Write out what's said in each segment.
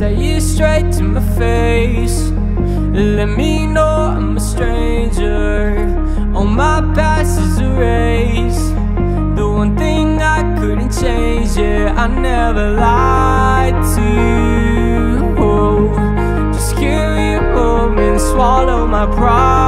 straight to my face. Let me know I'm a stranger. All my past is erased The one thing I couldn't change, yeah I never lied to you. Oh, Just give me a moment, swallow my pride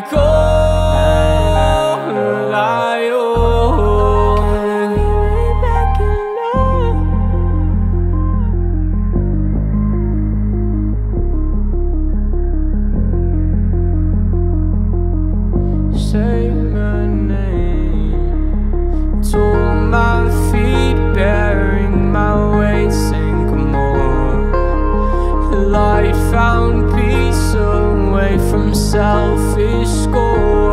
back all I in say my name. Till my feet bearing my weight sink more found peace away from selfish goals